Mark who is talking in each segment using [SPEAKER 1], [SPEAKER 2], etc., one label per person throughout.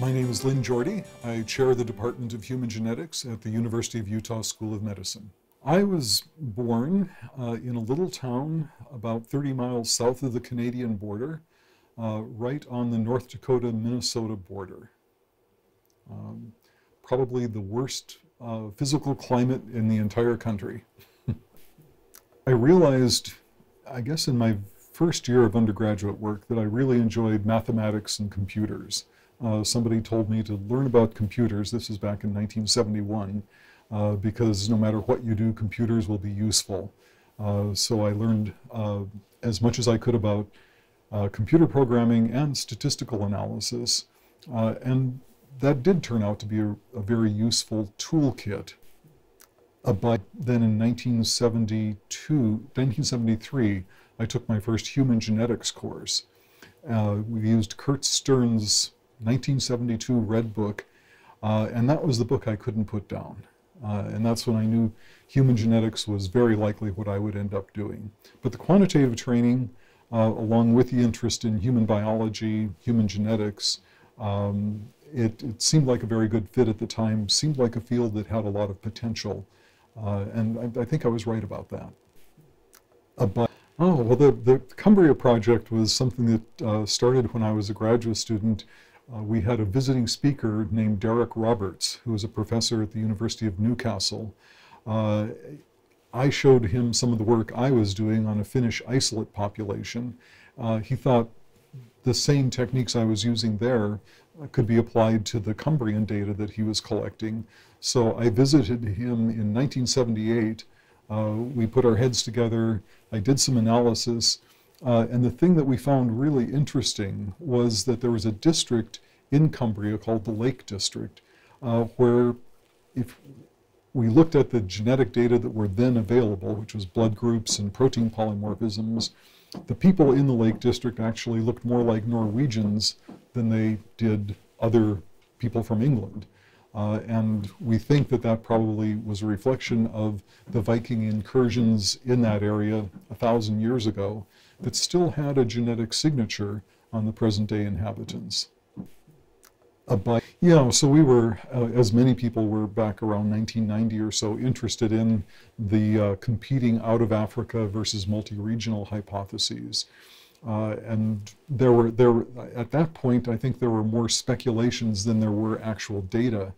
[SPEAKER 1] My name is Lynn Jorde. I chair the Department of Human Genetics at the University of Utah School of Medicine. I was born uh, in a little town about 30 miles south of the Canadian border, uh, right on the North Dakota Minnesota border. Um, probably the worst uh, physical climate in the entire country. I realized, I guess, in my first year of undergraduate work, that I really enjoyed mathematics and computers. Uh, somebody told me to learn about computers. This was back in 1971, uh, because no matter what you do, computers will be useful. Uh, so I learned uh, as much as I could about uh, computer programming and statistical analysis. Uh, and that did turn out to be a, a very useful toolkit. but then in 1972, 1973, I took my first human genetics course. we used Curt Stern's 1972 Red Book, uh, and that was the book I couldn't put down. Uh, and that's when I knew human genetics was very likely what I would end up doing. But the quantitative training, uh, along with the interest in human biology, human genetics, um, it, it, seemed like a very good fit at the time, seemed like a field that had a lot of potential. Uh, and I, I, think I was right about that. but Oh, well, the, the Cumbria project was something that uh, started when I was a graduate student uh, we had a visiting speaker named Derek Roberts, who was a professor at the University of Newcastle. Uh, I showed him some of the work I was doing on a Finnish isolate population. Uh, he thought the same techniques I was using there could be applied to the Cumbrian data that he was collecting. So I visited him in 1978. Uh, we put our heads together. I did some analysis. Uh, and the thing that we found really interesting was that there was a district in Cumbria called the Lake District, uh, where if we looked at the genetic data that were then available, which was blood groups and protein polymorphisms, the people in the Lake District actually looked more like Norwegians than they did other people from England. Uh, and we think that that probably was a reflection of the Viking incursions in that area a thousand years ago that still had a genetic signature on the present day inhabitants. A yeah, so we were, uh, as many people were back around 1990 or so, interested in the uh, competing out of Africa versus multi-regional hypotheses. Uh, and there were there at that point, I think there were more speculations than there were actual data.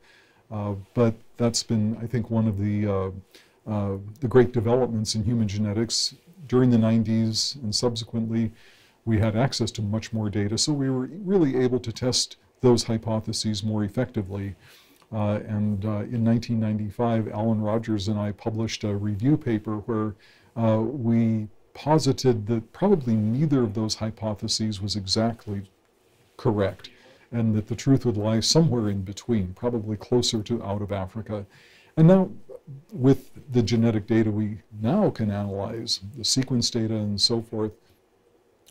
[SPEAKER 1] Uh, but that's been, I think, one of the uh, uh, the great developments in human genetics during the 90s and subsequently. We had access to much more data, so we were really able to test those hypotheses more effectively. Uh, and uh, in 1995, Alan Rogers and I published a review paper where we posited that probably neither of those hypotheses was exactly correct, and that the truth would lie somewhere in between, probably closer to out of Africa. And now, with the genetic data we now can analyze, the sequence data and so forth,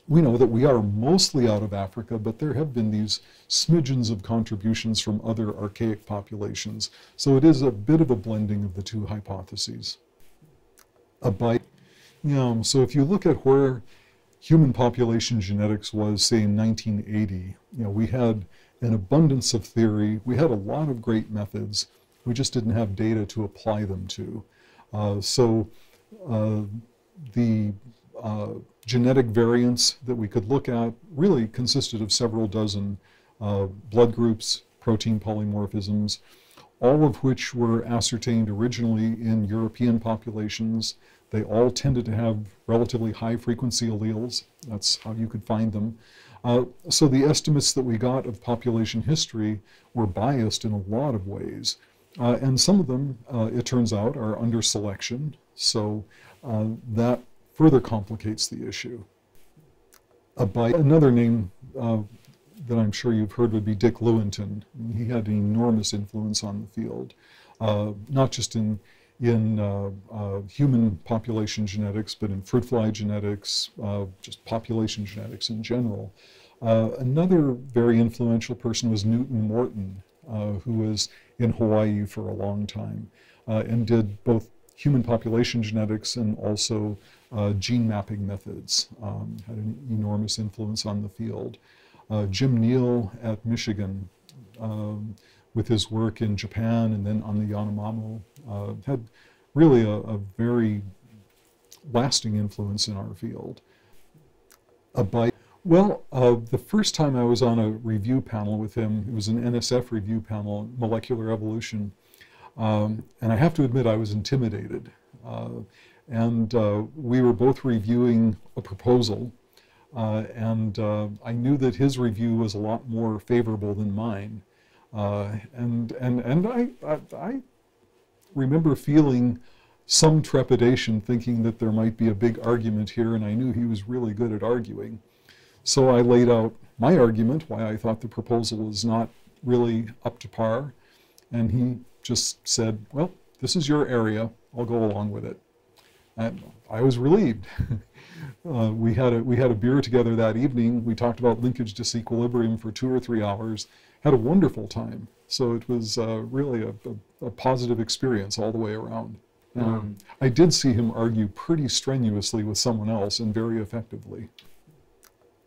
[SPEAKER 1] we know that we are mostly out of Africa, but there have been these smidgens of contributions from other archaic populations. So it is a bit of a blending of the two hypotheses. A bite yeah, so if you look at where human population genetics was, say, in 1980, you know, we had an abundance of theory. We had a lot of great methods. We just didn't have data to apply them to. Uh, so uh, the uh, genetic variants that we could look at really consisted of several dozen uh, blood groups, protein polymorphisms, all of which were ascertained originally in European populations they all tended to have relatively high frequency alleles. That's how you could find them. Uh, so the estimates that we got of population history were biased in a lot of ways. Uh, and some of them, uh, it turns out, are under selection. So uh, that further complicates the issue. By another name uh, that I'm sure you've heard would be Dick Lewontin. He had an enormous influence on the field, uh, not just in in uh, uh, human population genetics, but in fruit fly genetics, uh, just population genetics in general. Uh, another very influential person was Newton Morton, uh, who was in Hawaii for a long time uh, and did both human population genetics and also gene mapping methods, um, had an enormous influence on the field. Jim Neel at Michigan um, with his work in Japan and then on the Yanomamo, uh, had really a, a, very lasting influence in our field. A bite. Well, uh, the first time I was on a review panel with him, it was an NSF review panel, Molecular Evolution, um, and I have to admit I was intimidated. Uh, and uh, we were both reviewing a proposal, uh, and uh, I knew that his review was a lot more favorable than mine. Uh, and and and I, I, I remember feeling some trepidation, thinking that there might be a big argument here, and I knew he was really good at arguing. So I laid out my argument why I thought the proposal was not really up to par, and he just said, "Well, this is your area. I'll go along with it." And I was relieved. uh, we had a we had a beer together that evening. We talked about linkage disequilibrium for two or three hours. Had a wonderful time. So it was uh, really a, a, a, positive experience all the way around. Um, I did see him argue pretty strenuously with someone else and very effectively.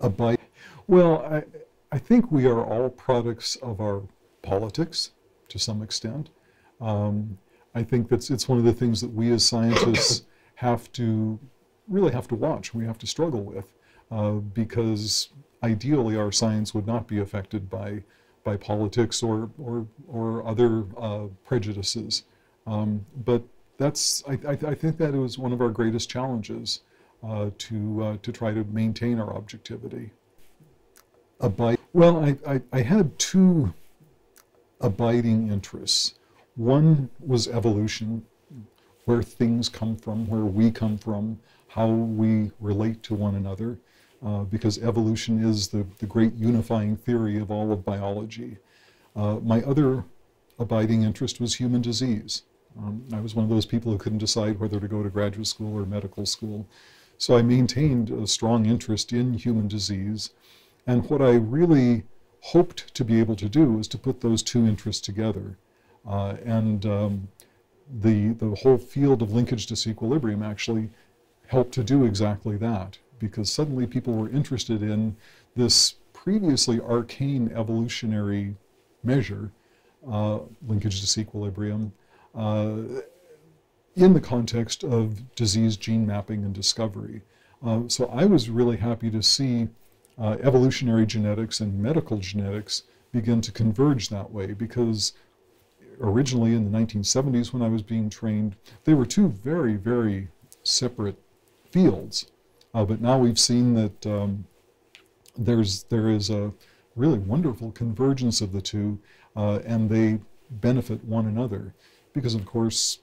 [SPEAKER 1] A bite. Well, I, I think we are all products of our politics to some extent. Um, I think that's it's one of the things that we as scientists have to really have to watch, we have to struggle with, uh, because ideally our science would not be affected by, by politics or, or, or other uh, prejudices. Um, but that's, I, I, I, think that it was one of our greatest challenges uh, to, uh, to try to maintain our objectivity. Abide, well, I, I, I had two abiding interests. One was evolution, where things come from, where we come from, how we relate to one another, uh, because evolution is the, the great unifying theory of all of biology. Uh, my other abiding interest was human disease. Um, I was one of those people who couldn't decide whether to go to graduate school or medical school. So I maintained a strong interest in human disease. And what I really hoped to be able to do was to put those two interests together. Uh, and um, the, the whole field of linkage disequilibrium actually helped to do exactly that because suddenly people were interested in this previously arcane evolutionary measure, uh, linkage disequilibrium, uh, in the context of disease gene mapping and discovery. Uh, so I was really happy to see uh, evolutionary genetics and medical genetics begin to converge that way because originally in the 1970s when I was being trained, they were two very, very separate fields. Uh, but now we've seen that um, there's there is a really wonderful convergence of the two, uh, and they benefit one another. Because of course,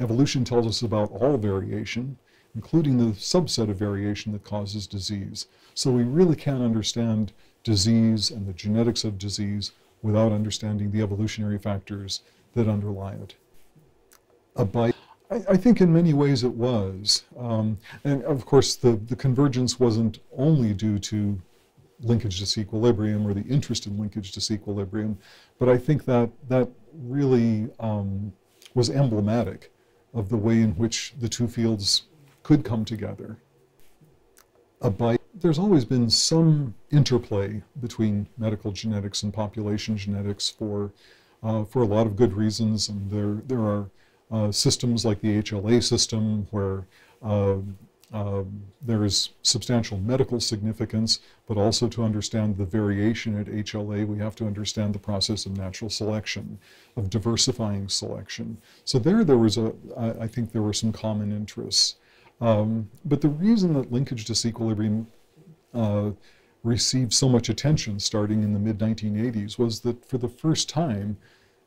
[SPEAKER 1] evolution tells us about all variation, including the subset of variation that causes disease. So we really can't understand disease and the genetics of disease without understanding the evolutionary factors that underlie it. A bite, I, I think in many ways it was. Um, and of course, the, the convergence wasn't only due to linkage disequilibrium or the interest in linkage disequilibrium, but I think that that really um, was emblematic of the way in which the two fields could come together. A bite there's always been some interplay between medical genetics and population genetics for uh, for a lot of good reasons. And there there are uh, systems like the HLA system where uh, um, there is substantial medical significance, but also to understand the variation at HLA, we have to understand the process of natural selection, of diversifying selection. So there, there was a, I think there were some common interests. Um, but the reason that linkage disequilibrium uh, received so much attention starting in the mid 1980s was that for the first time,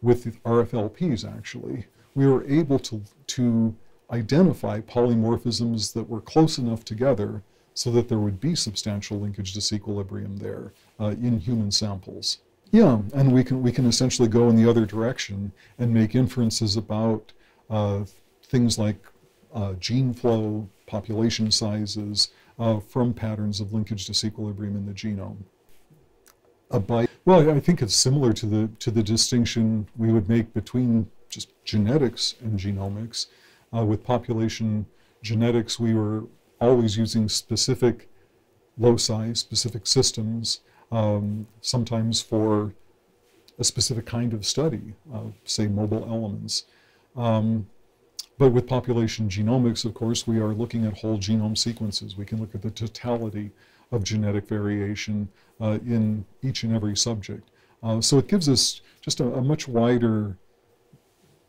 [SPEAKER 1] with RFLPs actually, we were able to, to identify polymorphisms that were close enough together so that there would be substantial linkage disequilibrium there uh, in human samples. Yeah, and we can, we can essentially go in the other direction and make inferences about uh, things like uh, gene flow, population sizes, uh, from patterns of linkage disequilibrium in the genome. A bite, well, I think it's similar to the, to the distinction we would make between just genetics and genomics. Uh, with population genetics, we were always using specific loci, specific systems, um, sometimes for a specific kind of study, uh, say mobile elements. Um, but with population genomics, of course, we are looking at whole genome sequences. We can look at the totality of genetic variation uh, in each and every subject. Uh, so it gives us just a, a, much wider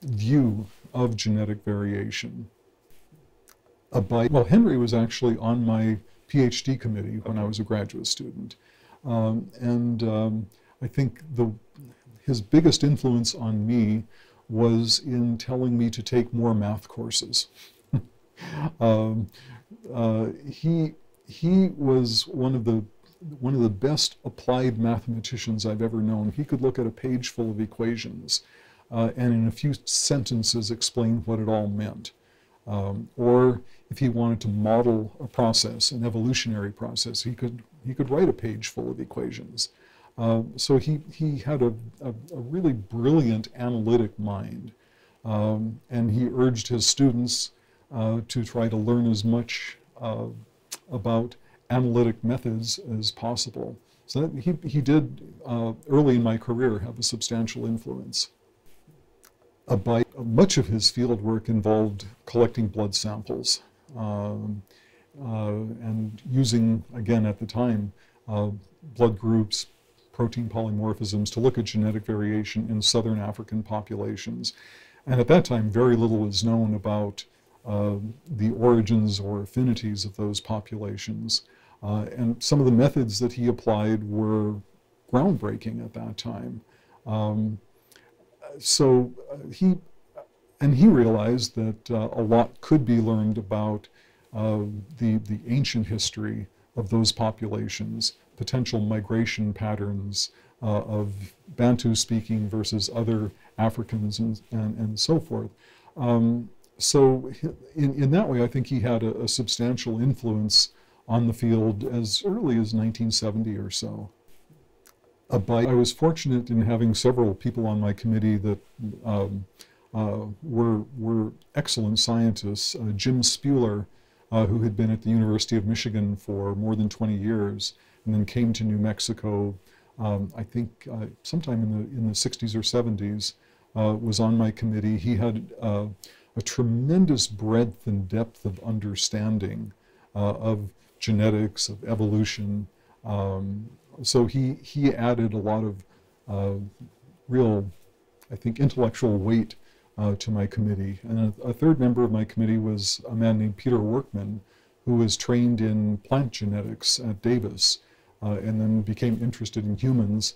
[SPEAKER 1] view of genetic variation. well, Henry was actually on my PhD committee when I was a graduate student. Um, and um, I think the, his biggest influence on me was in telling me to take more math courses. um, uh, he, he was one of the one of the best applied mathematicians I've ever known. He could look at a page full of equations uh, and in a few sentences explain what it all meant. Um, or if he wanted to model a process, an evolutionary process, he could, he could write a page full of equations. Uh, so he, he had a, a, a, really brilliant analytic mind. Um, and he urged his students uh, to try to learn as much uh, about analytic methods as possible. So he, he did, uh, early in my career, have a substantial influence. Much of his field work involved collecting blood samples um, uh, and using, again at the time, uh, blood groups, protein polymorphisms to look at genetic variation in southern African populations. And at that time, very little was known about uh, the origins or affinities of those populations. Uh, and some of the methods that he applied were groundbreaking at that time. Um, so uh, he, and he realized that uh, a lot could be learned about uh, the, the ancient history of those populations potential migration patterns of Bantu speaking versus other Africans and, and, and so forth. Um, so in, in that way, I think he had a, a, substantial influence on the field as early as 1970 or so. I was fortunate in having several people on my committee that um, uh, were, were excellent scientists. Uh, Jim Spuhler, uh, who had been at the University of Michigan for more than 20 years, and then came to New Mexico, um, I think uh, sometime in the, in the 60s or 70s, uh, was on my committee. He had uh, a tremendous breadth and depth of understanding of genetics, of evolution. Um, so he, he added a lot of uh, real, I think, intellectual weight uh, to my committee. And a, a, third member of my committee was a man named Peter Workman, who was trained in plant genetics at Davis uh, and then became interested in humans.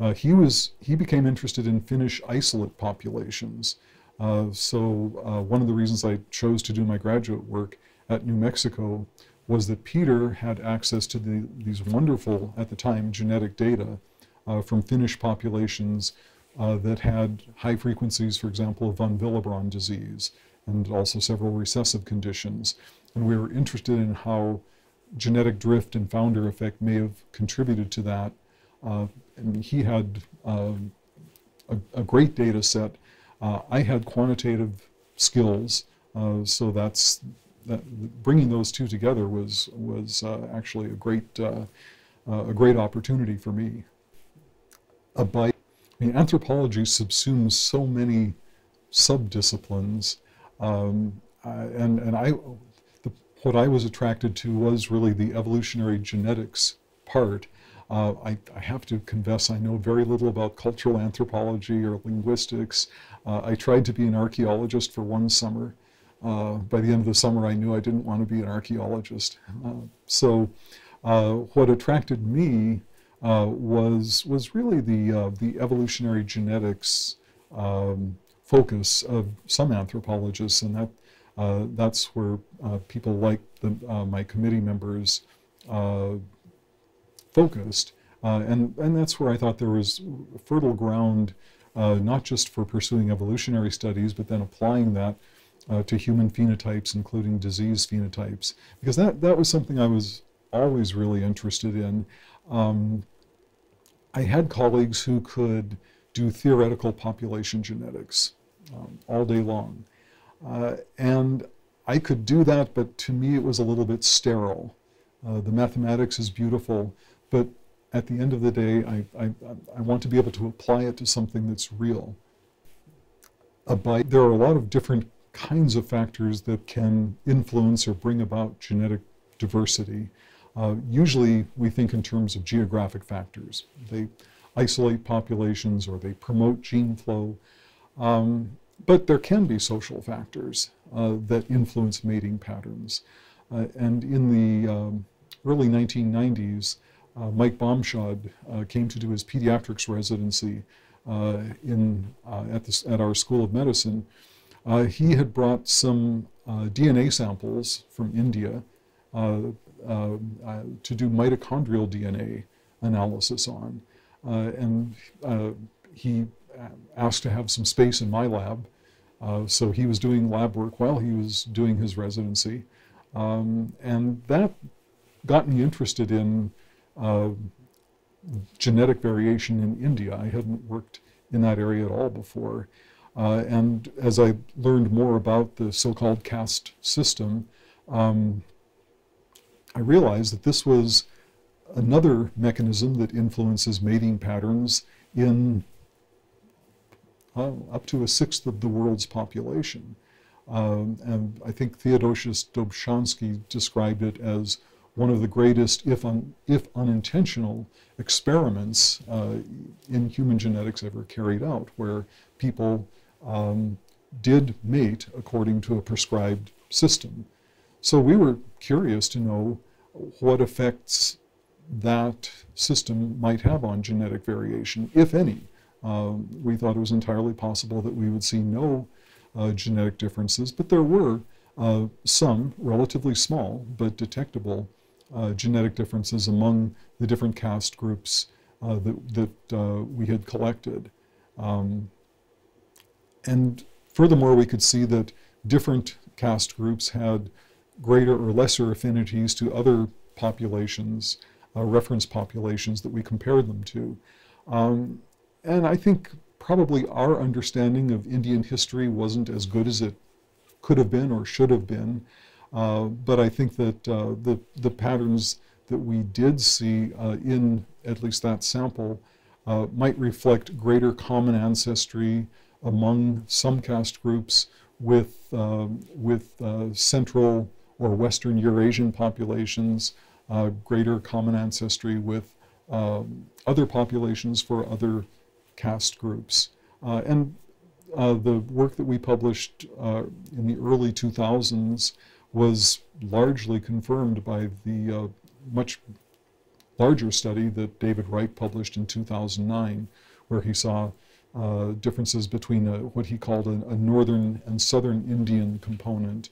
[SPEAKER 1] Uh, he was he became interested in Finnish isolate populations. Uh, so uh, one of the reasons I chose to do my graduate work at New Mexico was that Peter had access to the, these wonderful, at the time, genetic data uh, from Finnish populations uh, that had high frequencies, for example, of von Willebrand disease, and also several recessive conditions. And we were interested in how genetic drift and founder effect may have contributed to that. Uh, and he had uh, a, a, great data set. Uh, I had quantitative skills, uh, so that's that, bringing those two together was was uh, actually a great uh, a great opportunity for me. A bite. I mean, anthropology subsumes so many subdisciplines, um, and and I what I was attracted to was really the evolutionary genetics part. Uh, I, I, have to confess I know very little about cultural anthropology or linguistics. Uh, I tried to be an archaeologist for one summer. Uh, by the end of the summer, I knew I didn't want to be an archaeologist. Uh, so, uh, what attracted me uh, was was really the the evolutionary genetics um, focus of some anthropologists, and that uh, that's where uh, people like the, uh, my committee members focused. and, and that's where I thought there was fertile ground, not just for pursuing evolutionary studies, but then applying that uh, to human phenotypes, including disease phenotypes, because that, that was something I was always really interested in. Um, I had colleagues who could do theoretical population genetics um, all day long. Uh, and I could do that, but to me it was a little bit sterile. Uh, the mathematics is beautiful, but at the end of the day, I, I, I want to be able to apply it to something that's real. there are a lot of different kinds of factors that can influence or bring about genetic diversity. Uh, usually we think in terms of geographic factors. They isolate populations or they promote gene flow. Um, but there can be social factors uh, that influence mating patterns. Uh, and in the um, early 1990s, uh, Mike Bamshad uh, came to do his pediatrics residency uh, in, uh, at, at our School of Medicine. Uh, he had brought some uh, DNA samples from India uh, to do mitochondrial DNA analysis on. and he asked to have some space in my lab. Uh, so he was doing lab work while he was doing his residency. Um, and that got me interested in uh, genetic variation in India. I hadn't worked in that area at all before. Uh, and as I learned more about the so-called caste system, um, I realized that this was another mechanism that influences mating patterns in uh, up to a sixth of the world's population. Um, and I think Theodosius Dobzhansky described it as one of the greatest, if, un, if unintentional, experiments uh, in human genetics ever carried out, where people um, did mate according to a prescribed system. So we were curious to know what effects that system might have on genetic variation, if any. Um, we thought it was entirely possible that we would see no uh, genetic differences, but there were uh, some relatively small but detectable uh, genetic differences among the different caste groups uh, that, that uh, we had collected. Um, and furthermore, we could see that different caste groups had greater or lesser affinities to other populations, uh, reference populations that we compared them to. Um, and I think probably our understanding of Indian history wasn't as good as it could have been or should have been. Uh, but I think that uh, the, the patterns that we did see uh, in at least that sample uh, might reflect greater common ancestry among some caste groups with, um, with uh, Central or Western Eurasian populations, greater common ancestry with um, other populations for other caste groups. and the work that we published in the early 2000s was largely confirmed by the uh, much larger study that David Reich published in 2009, where he saw uh, differences between a, what he called a, a, northern and southern Indian component.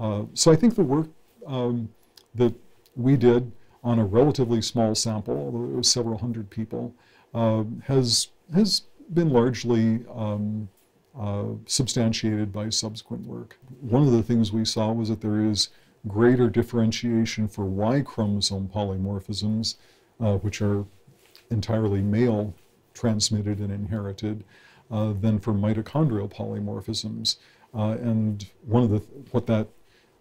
[SPEAKER 1] Uh, so I think the work um, that we did on a relatively small sample, although it was several hundred people, uh, has has been largely um, uh, substantiated by subsequent work. One of the things we saw was that there is greater differentiation for Y chromosome polymorphisms, uh, which are entirely male transmitted and inherited, uh, than for mitochondrial polymorphisms. Uh, and one of the what that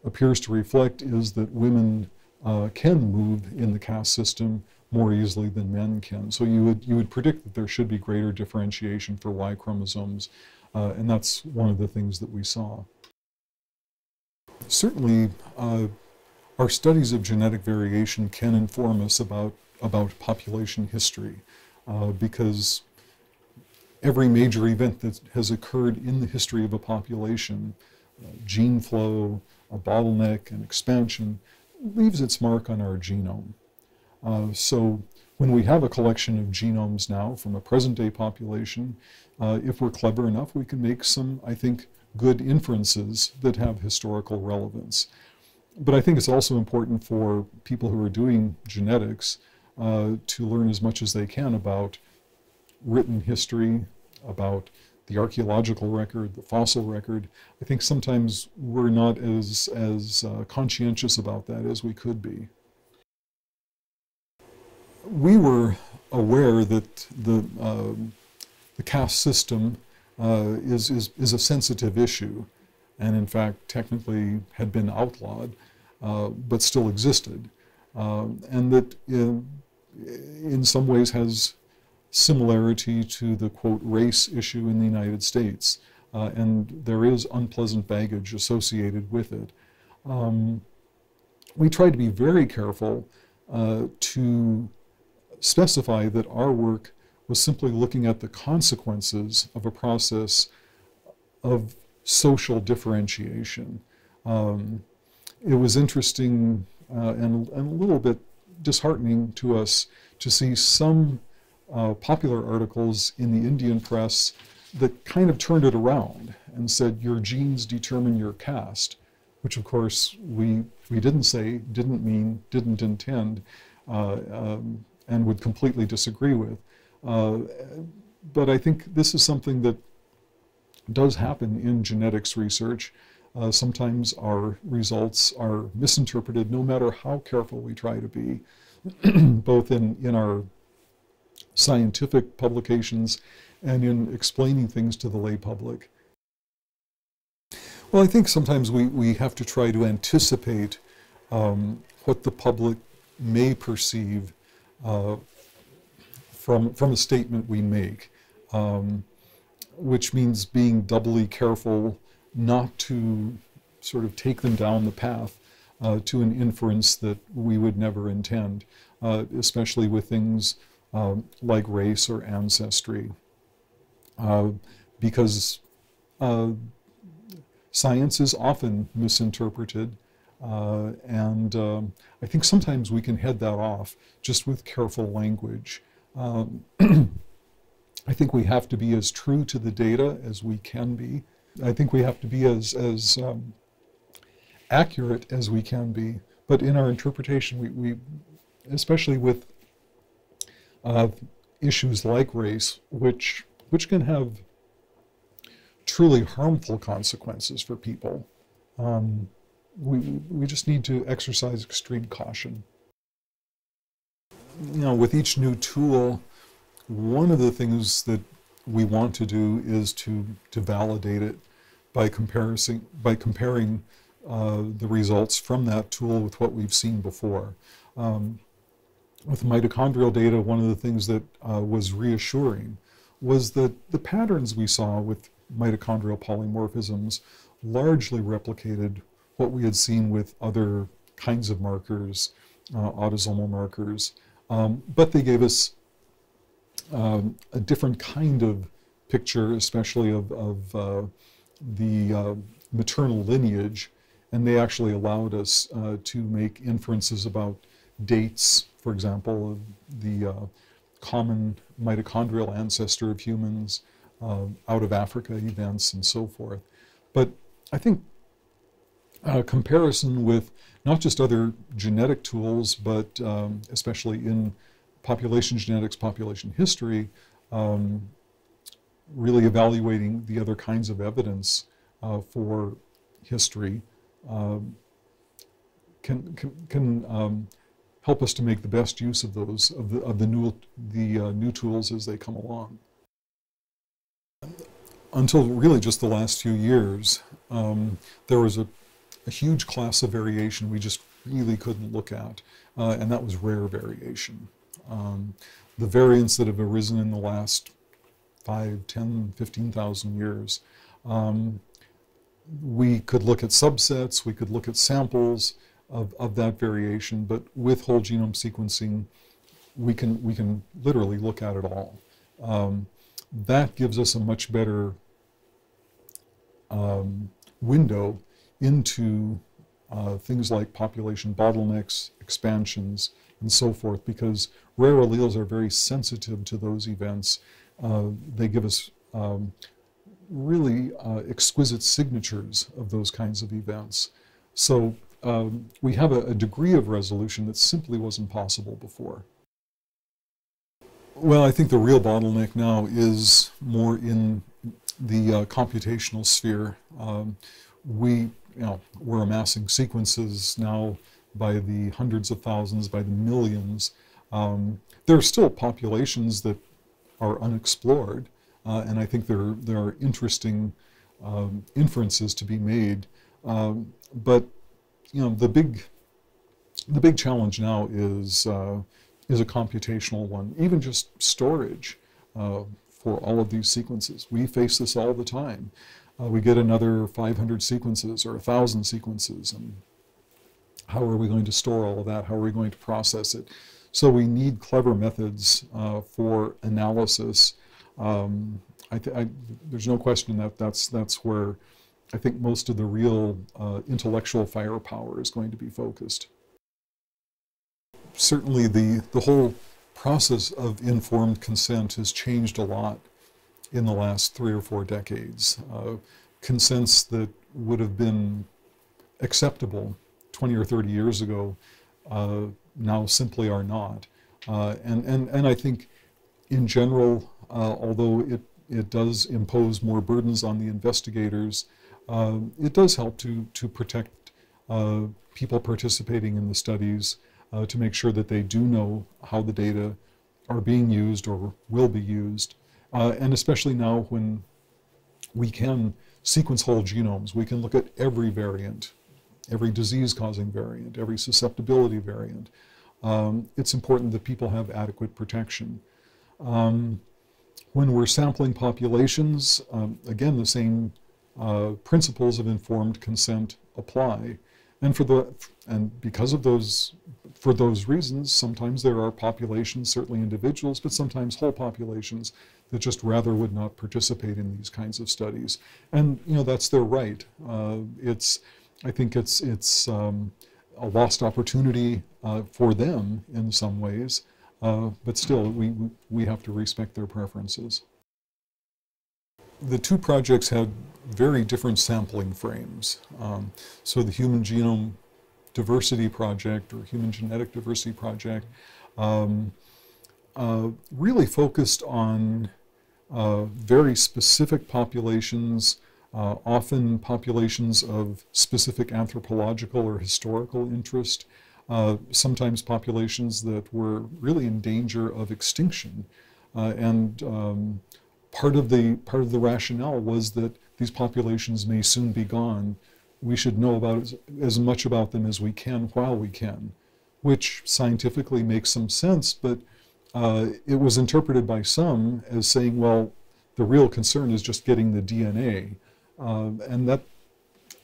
[SPEAKER 1] appears to reflect is that women uh, can move in the caste system more easily than men can. So you would you would predict that there should be greater differentiation for Y chromosomes uh, and that's one of the things that we saw. Certainly, uh, our studies of genetic variation can inform us about, about population history uh, because every major event that has occurred in the history of a population, uh, gene flow, a bottleneck, and expansion, leaves its mark on our genome. Uh, so when we have a collection of genomes now from a present day population, uh, if we're clever enough, we can make some, I think, good inferences that have historical relevance. But I think it's also important for people who are doing genetics uh, to learn as much as they can about written history, about the archaeological record, the fossil record. I think sometimes we're not as, as uh, conscientious about that as we could be we were aware that the, uh, the caste system uh, is, is, is a sensitive issue and in fact technically had been outlawed uh, but still existed. Uh, and that uh, in some ways has similarity to the quote race issue in the United States. Uh, and there is unpleasant baggage associated with it. Um, we tried to be very careful uh, to specify that our work was simply looking at the consequences of a process of social differentiation. Um, it was interesting uh, and, and, a little bit disheartening to us to see some uh, popular articles in the Indian press that kind of turned it around and said your genes determine your caste, which of course we we didn't say, didn't mean, didn't intend, uh, um, and would completely disagree with. Uh, but I think this is something that does happen in genetics research. Uh, sometimes our results are misinterpreted no matter how careful we try to be, both in, in our scientific publications and in explaining things to the lay public. Well, I think sometimes we, we have to try to anticipate um, what the public may perceive uh, from, from a statement we make, um, which means being doubly careful not to sort of take them down the path uh, to an inference that we would never intend, uh, especially with things um, like race or ancestry. Uh, because uh, science is often misinterpreted. Uh, and um, I think sometimes we can head that off just with careful language. Um, I think we have to be as true to the data as we can be. I think we have to be as, as um, accurate as we can be. But in our interpretation, we, we especially with uh, issues like race, which, which can have truly harmful consequences for people, um, we, we just need to exercise extreme caution. You know, with each new tool, one of the things that we want to do is to, to validate it by, comparison, by comparing uh, the results from that tool with what we've seen before. Um, with mitochondrial data, one of the things that uh, was reassuring was that the patterns we saw with mitochondrial polymorphisms largely replicated what we had seen with other kinds of markers, uh, autosomal markers, um, but they gave us um, a different kind of picture, especially of, of uh, the uh, maternal lineage, and they actually allowed us uh, to make inferences about dates, for example, of the uh, common mitochondrial ancestor of humans, uh, out of Africa events, and so forth. But I think uh, comparison with not just other genetic tools, but um, especially in population genetics, population history, um, really evaluating the other kinds of evidence uh, for history um, can, can, can um, help us to make the best use of those, of the, of the, new, the uh, new tools as they come along. Until really just the last few years, um, there was a a huge class of variation we just really couldn't look at, uh, and that was rare variation. Um, the variants that have arisen in the last 5, 10, 15,000 years, um, we could look at subsets, we could look at samples of, of that variation, but with whole genome sequencing, we can, we can literally look at it all. Um, that gives us a much better um, window into uh, things like population bottlenecks, expansions, and so forth, because rare alleles are very sensitive to those events. Uh, they give us um, really uh, exquisite signatures of those kinds of events. So um, we have a, a, degree of resolution that simply wasn't possible before. Well, I think the real bottleneck now is more in the uh, computational sphere. Um, we you know, we're amassing sequences now by the hundreds of thousands, by the millions. Um, there are still populations that are unexplored, uh, and I think there, there are interesting um, inferences to be made. Um, but you know, the big, the big challenge now is uh, is a computational one, even just storage uh, for all of these sequences. We face this all the time. Uh, we get another 500 sequences or 1,000 sequences, and how are we going to store all of that? How are we going to process it? So we need clever methods uh, for analysis. Um, I I, there's no question that that's, that's where I think most of the real uh, intellectual firepower is going to be focused. Certainly the, the whole process of informed consent has changed a lot in the last three or four decades. Uh, consents that would have been acceptable 20 or 30 years ago uh, now simply are not. Uh, and, and, and I think in general, uh, although it, it does impose more burdens on the investigators, uh, it does help to, to protect uh, people participating in the studies to make sure that they do know how the data are being used or will be used. and especially now when we can sequence whole genomes, we can look at every variant, every disease-causing variant, every susceptibility variant. Um, it's important that people have adequate protection. Um, when we're sampling populations, um, again, the same uh, principles of informed consent apply. And for the and because of those for those reasons, sometimes there are populations, certainly individuals, but sometimes whole populations that just rather would not participate in these kinds of studies. And you know that's their right. Uh, it's I think it's it's um, a lost opportunity uh, for them in some ways, uh, but still we we have to respect their preferences. The two projects had very different sampling frames. Um, so the Human Genome Diversity Project or Human Genetic Diversity Project um, uh, really focused on uh, very specific populations, uh, often populations of specific anthropological or historical interest, uh, sometimes populations that were really in danger of extinction. Uh, and um, part of the part of the rationale was that these populations may soon be gone. We should know about as, as much about them as we can while we can, which scientifically makes some sense, but uh, it was interpreted by some as saying, well, the real concern is just getting the DNA. Uh, and that,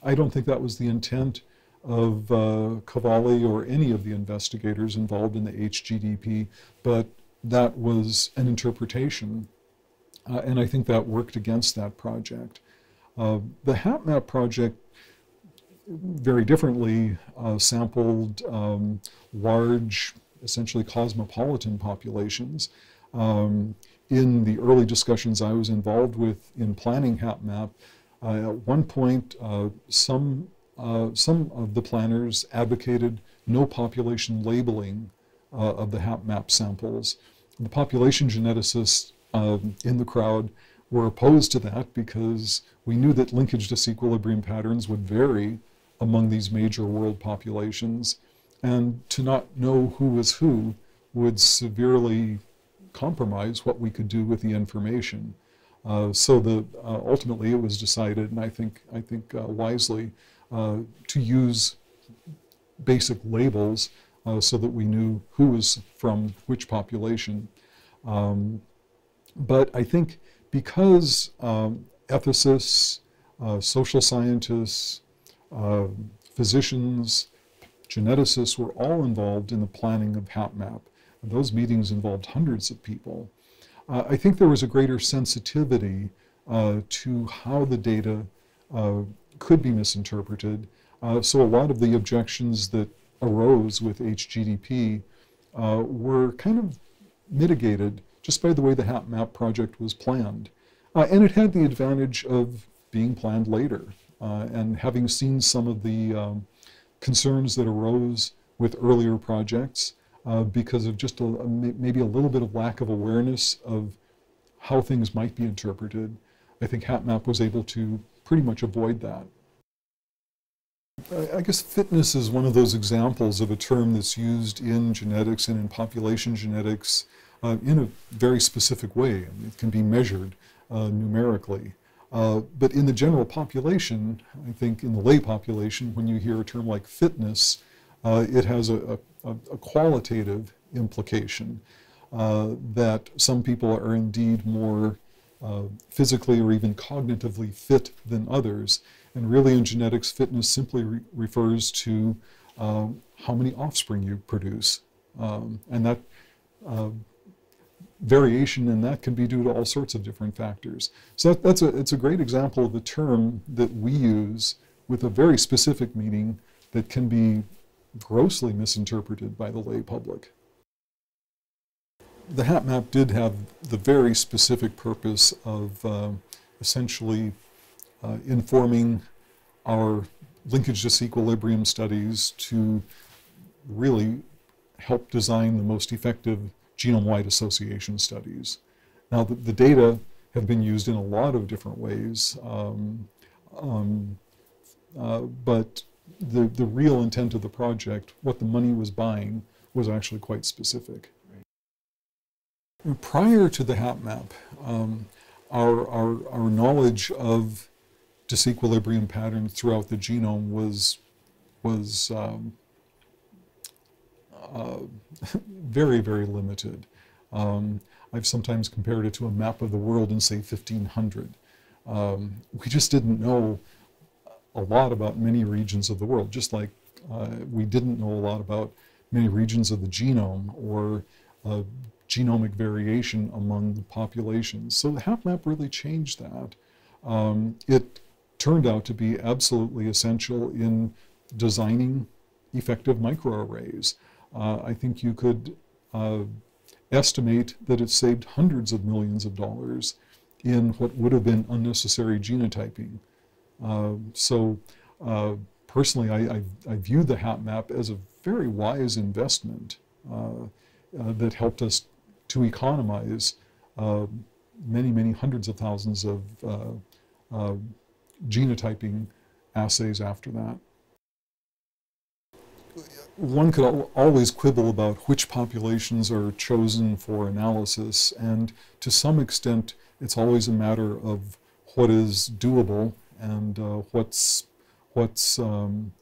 [SPEAKER 1] I don't think that was the intent of uh, Cavalli or any of the investigators involved in the HGDP, but that was an interpretation. Uh, and I think that worked against that project. Uh, the HapMap project very differently uh, sampled um, large essentially cosmopolitan populations. Um, in the early discussions I was involved with in planning HapMap, at one point, uh, some, uh, some of the planners advocated no population labeling uh, of the HapMap samples. The population geneticists um, in the crowd were opposed to that because we knew that linkage disequilibrium patterns would vary among these major world populations and to not know who was who would severely compromise what we could do with the information. Uh, so the uh, ultimately it was decided, and I think I think uh, wisely, uh, to use basic labels uh, so that we knew who was from which population. Um, but I think because um, ethicists, social scientists, physicians, geneticists were all involved in the planning of HapMap. And those meetings involved hundreds of people. Uh, I think there was a greater sensitivity uh, to how the data uh, could be misinterpreted. Uh, so a lot of the objections that arose with HGDP uh, were kind of mitigated just by the way the HapMap project was planned. Uh, and it had the advantage of being planned later and having seen some of the um, concerns that arose with earlier projects uh, because of just a, a, maybe a little bit of lack of awareness of how things might be interpreted. I think HapMap was able to pretty much avoid that. I guess fitness is one of those examples of a term that's used in genetics and in population genetics uh, in a very specific way. It can be measured uh, numerically. Uh, but in the general population, I think in the lay population, when you hear a term like fitness, uh, it has a, a, a, qualitative implication uh, that some people are indeed more uh, physically or even cognitively fit than others. And really, in genetics, fitness simply re refers to um, how many offspring you produce. Um, and that uh, variation in that can be due to all sorts of different factors. So that, that's a, it's a great example of a term that we use with a very specific meaning that can be grossly misinterpreted by the lay public. The HapMap did have the very specific purpose of uh, essentially uh, informing our linkage disequilibrium studies to really help design the most effective genome-wide association studies. Now, the, the, data have been used in a lot of different ways, um, um, uh, but the, the real intent of the project, what the money was buying, was actually quite specific. Prior to the HapMap, um, our, our, our knowledge of disequilibrium patterns throughout the genome was, was um, uh, very, very limited. Um, I've sometimes compared it to a map of the world in, say, 1500. Um, we just didn't know a lot about many regions of the world, just like uh, we didn't know a lot about many regions of the genome or uh, genomic variation among the populations. So the HapMap really changed that. Um, it turned out to be absolutely essential in designing effective microarrays. Uh, I think you could uh, estimate that it saved hundreds of millions of dollars in what would have been unnecessary genotyping. Uh, so uh, personally, I, I, I, view the HapMap as a very wise investment uh, that helped us to economize many, many hundreds of thousands of genotyping assays after that. One could always quibble about which populations are chosen for analysis, and to some extent, it's always a matter of what is doable and uh, what's what's um,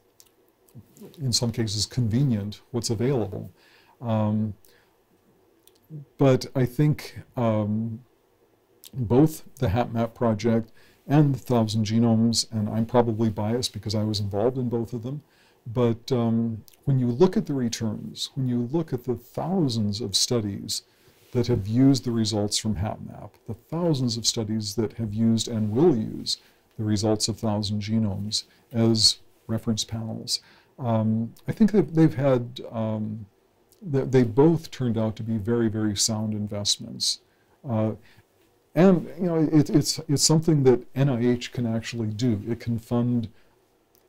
[SPEAKER 1] in some cases convenient, what's available. Um, but I think um, both the HapMap project and the Thousand Genomes, and I'm probably biased because I was involved in both of them, but um, when you look at the returns, when you look at the thousands of studies that have used the results from HapMap, the thousands of studies that have used and will use the results of thousand genomes as reference panels, um, I think that they've had, um, they both turned out to be very, very sound investments. Uh, and you know, it, it's, it's something that NIH can actually do. It can fund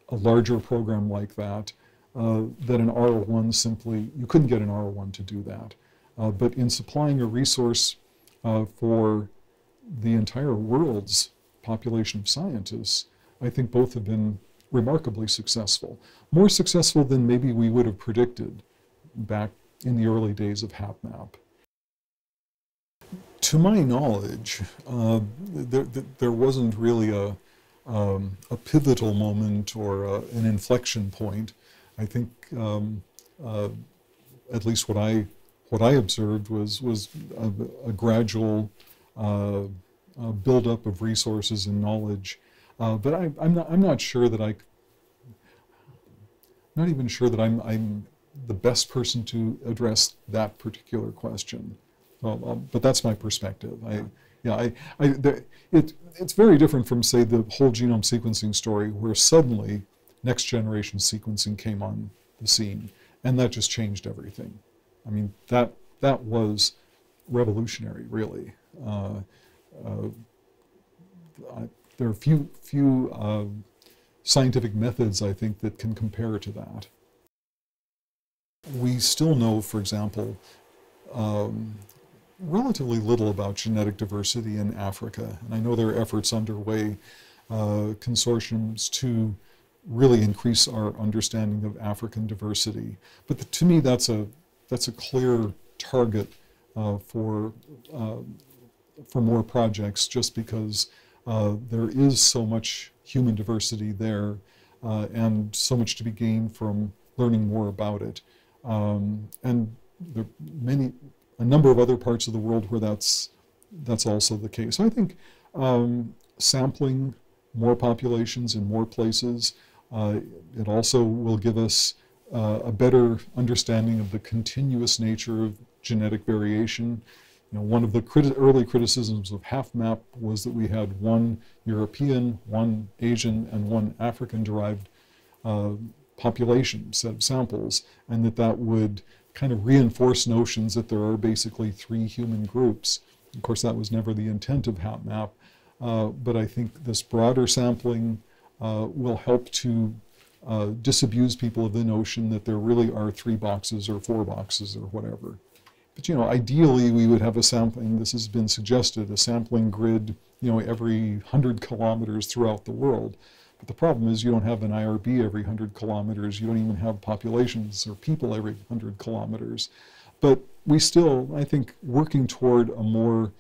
[SPEAKER 1] a larger program like that, uh, that an R01 simply, you couldn't get an R01 to do that. Uh, but in supplying a resource uh, for the entire world's population of scientists, I think both have been remarkably successful. More successful than maybe we would have predicted back in the early days of HapMap. To my knowledge, uh, there, there wasn't really a, um, a pivotal moment or uh, an inflection point. I think um, uh, at least what I what I observed was was a, a gradual uh, buildup of resources and knowledge. Uh, but I, am not I'm not sure that I not even sure that I'm I'm the best person to address that particular question. Well, but that's my perspective. I, yeah, I, I, the, it, it's very different from, say, the whole genome sequencing story, where suddenly next generation sequencing came on the scene, and that just changed everything. I mean, that that was revolutionary, really. Uh, uh, I, there are few few uh, scientific methods I think that can compare to that. We still know, for example, um, relatively little about genetic diversity in Africa. And I know there are efforts underway, uh, consortiums to really increase our understanding of African diversity. But the, to me, that's a, that's a clear target uh, for, uh, for more projects just because uh, there is so much human diversity there uh, and so much to be gained from learning more about it. Um, and there are many, a number of other parts of the world where that's that's also the case. So I think um, sampling more populations in more places, uh, it also will give us uh, a better understanding of the continuous nature of genetic variation. You know, one of the criti early criticisms of HapMap was that we had one European, one Asian, and one African-derived uh, population set of samples, and that that would kind of reinforce notions that there are basically three human groups. Of course, that was never the intent of HapMap, uh, but I think this broader sampling uh, will help to uh, disabuse people of the notion that there really are three boxes or four boxes or whatever. But you know, ideally we would have a sampling, this has been suggested, a sampling grid, you know, every 100 kilometers throughout the world. But the problem is you don't have an IRB every 100 kilometers, you don't even have populations or people every 100 kilometers. But we still, I think, working toward a more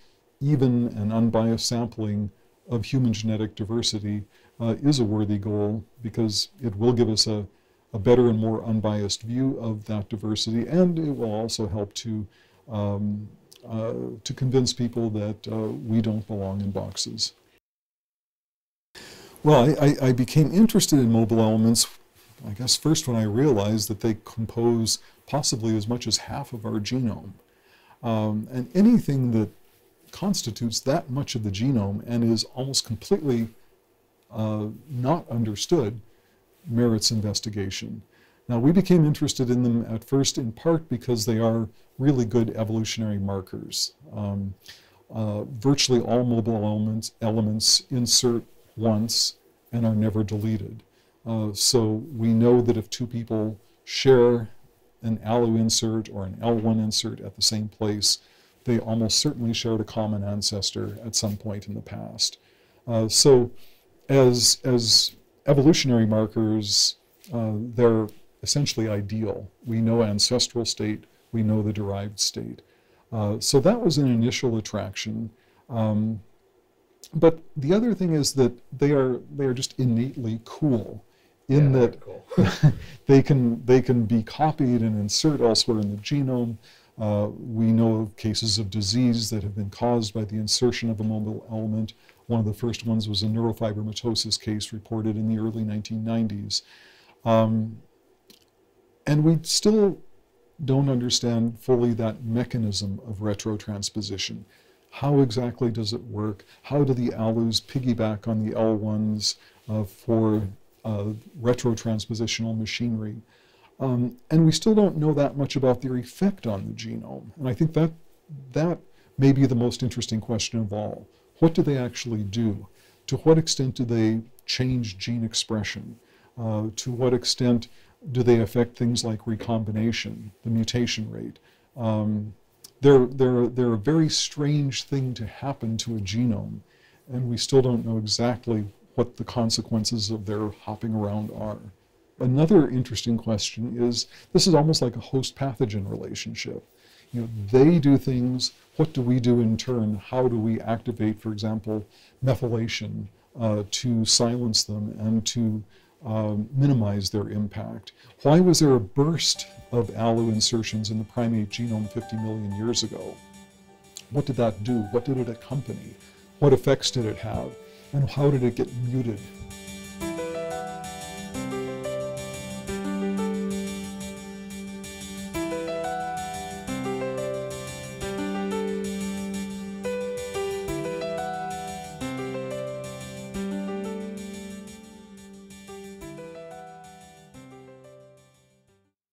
[SPEAKER 1] even and unbiased sampling of human genetic diversity uh, is a worthy goal because it will give us a, a better and more unbiased view of that diversity and it will also help to um, uh, to convince people that uh, we don't belong in boxes. Well, I, I, became interested in mobile elements, I guess first when I realized that they compose possibly as much as half of our genome. Um, and anything that constitutes that much of the genome and is almost completely uh, not understood merits investigation. Now, we became interested in them at first in part because they are really good evolutionary markers. Um, uh, virtually all mobile elements, elements insert once and are never deleted. Uh, so we know that if two people share an ALU insert or an L1 insert at the same place, they almost certainly shared a common ancestor at some point in the past. Uh, so as, as evolutionary markers, uh, they're essentially ideal. We know ancestral state, we know the derived state. Uh, so that was an initial attraction. Um, but the other thing is that they are they are just innately cool in yeah, that cool. they can they can be copied and insert elsewhere in the genome. Uh, we know of cases of disease that have been caused by the insertion of a mobile element. One of the first ones was a neurofibromatosis case reported in the early 1990s. Um, and we still don't understand fully that mechanism of retrotransposition. How exactly does it work? How do the ALUs piggyback on the L1s uh, for uh, retrotranspositional machinery? Um, and we still don't know that much about their effect on the genome. And I think that that may be the most interesting question of all. What do they actually do? To what extent do they change gene expression? Uh, to what extent do they affect things like recombination, the mutation rate? Um, they're, they're, they're a very strange thing to happen to a genome, and we still don't know exactly what the consequences of their hopping around are. Another interesting question is, this is almost like a host-pathogen relationship. You know, they do things, what do we do in turn? How do we activate, for example, methylation uh, to silence them and to um, minimize their impact? Why was there a burst of ALU insertions in the primate genome 50 million years ago? What did that do? What did it accompany? What effects did it have? And how did it get muted